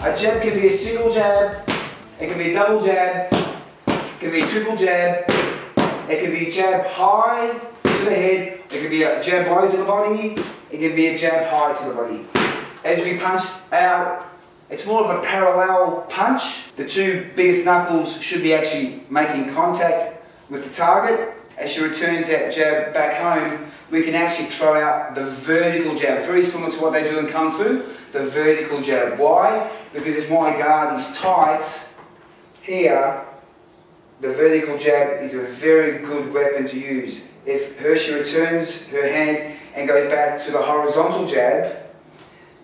A jab can be a single jab, it can be a double jab, it can be a triple jab, it can be a jab high to the head, it can be a jab low to the body, it can be a jab high to the body. As we punch out, it's more of a parallel punch. The two biggest knuckles should be actually making contact with the target. As she returns that jab back home, we can actually throw out the vertical jab, very similar to what they do in Kung Fu, the vertical jab. Why? Because if my guard is tight here, the vertical jab is a very good weapon to use. If Hershey returns her hand and goes back to the horizontal jab,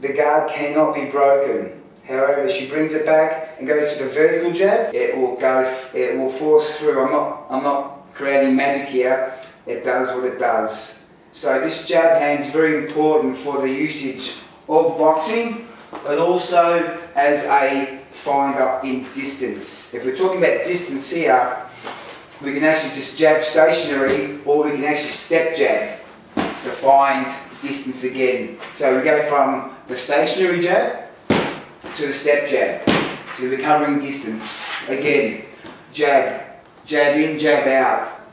the guard cannot be broken. However, she brings it back and goes to the vertical jab, it will go, it will force through. I'm not, I'm not creating magic here. It does what it does. So this jab hand is very important for the usage of boxing, but also as a finder in distance. If we're talking about distance here, we can actually just jab stationary or we can actually step jab to find distance again. So we go from the stationary jab to the step jab. So we're covering distance. Again, jab, jab in, jab out.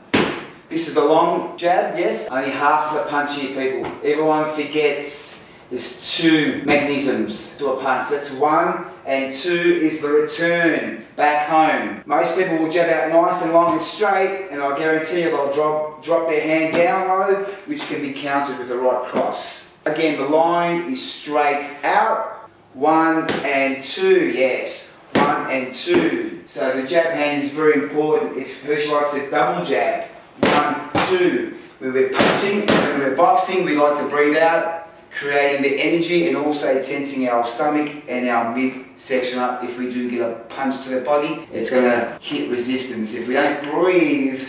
This is a long jab, yes. Only half of the punch here, people. Everyone forgets there's two mechanisms to a punch. That's one, and two is the return back home. Most people will jab out nice and long and straight, and I guarantee you they'll drop, drop their hand down low, which can be countered with the right cross. Again, the line is straight out. One and two, yes. One and two. So the jab hand is very important. If Hershey likes a double jab, one, two. When we're punching, when we're boxing, we like to breathe out, creating the energy and also tensing our stomach and our midsection up. If we do get a punch to the body, it's going to hit resistance. If we don't breathe,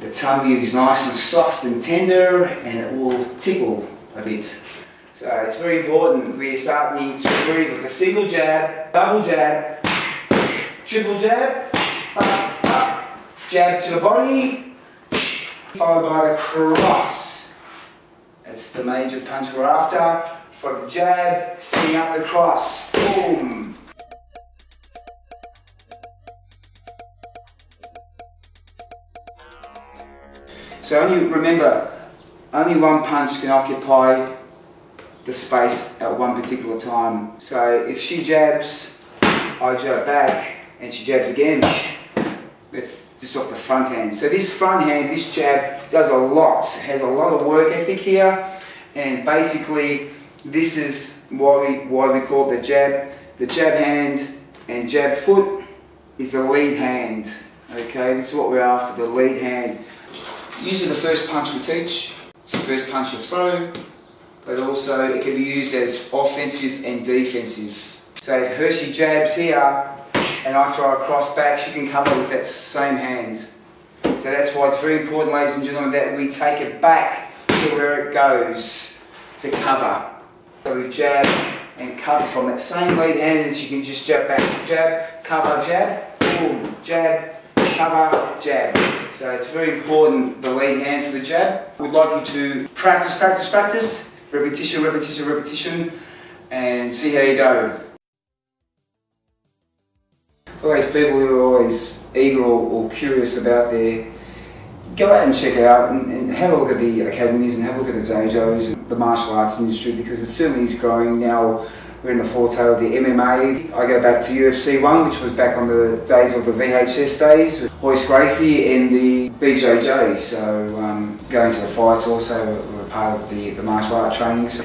the tummy is nice and soft and tender and it will tickle a bit. So it's very important we're starting to breathe with a single jab, double jab, triple jab, jab to the body, followed by the cross. It's the major punch we're after. For the jab, setting up the cross. Boom. So only remember, only one punch can occupy the space at one particular time. So if she jabs, I jab back, and she jabs again, it's just off the front hand. So this front hand, this jab, does a lot, has a lot of work ethic here, and basically this is why we, why we call the jab. The jab hand and jab foot is the lead hand. Okay, this is what we're after, the lead hand. Usually the first punch we teach, it's the first punch you throw, but also it can be used as offensive and defensive. So if Hershey jabs here, and I throw a cross back, she can cover with that same hand. So that's why it's very important, ladies and gentlemen, that we take it back to where it goes to cover. So we jab and cover from that same lead hand, and she can just jab back, jab, cover, jab, boom, jab, cover, jab. So it's very important, the lead hand for the jab. We'd like you to practice, practice, practice, repetition, repetition, repetition, and see how you go those people who are always eager or, or curious about their, go out and check out and, and, have a look at the academies and have a look at the dojos and the martial arts industry because it certainly is growing now. We're in the forte of the MMA. I go back to UFC 1, which was back on the days of the VHS days, with Royce Gracie and the BJJ. So um, going to the fights also were part of the, the martial art training. So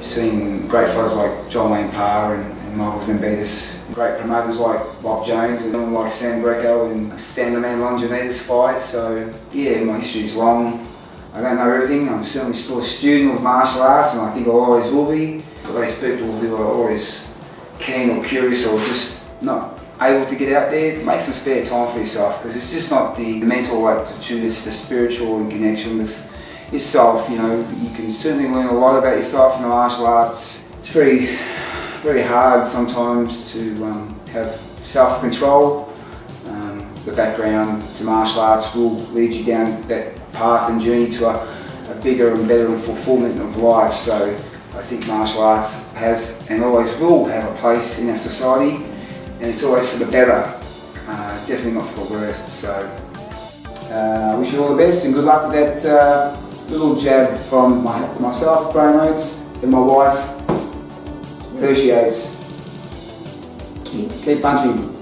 seeing great fighters like John Wayne Parr and, and Michael Zambidis great promoters like Bob Jones and like Sam Greco and Stan the Man Longinidis fight. So yeah, my history is long. I don't know everything. I'm certainly still a student of martial arts and I think I always will be. For those people who are always keen or curious or just not able to get out there, make some spare time for yourself because it's just not the mental attitude, it's the spiritual and connection with yourself. You know, you can certainly learn a lot about yourself in the martial arts. It's very very hard sometimes to um, have self-control. Um, the background to martial arts will lead you down that path and journey to a, a bigger and better fulfillment of life. So I think martial arts has and always will have a place in our society and it's always for the better, uh, definitely not for the worst. So uh, wish you all the best and good luck with that uh, little jab from my, myself, Graham Oates, and my wife, Oates. Keep, keep punching.